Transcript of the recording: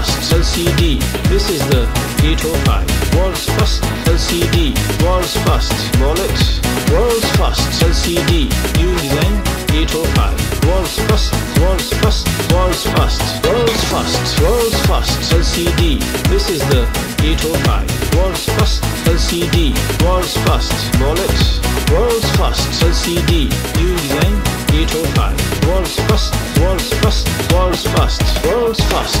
first LCD. This is the 805. World's first LCD. World's first wallet. World's first LCD. New design 805. World's first. World's first. World's first. World's first. World's first LCD. This is the 805. World's first LCD. World's first wallet. World's first LCD. New design 805. World's first. World's first. World's first. World's first.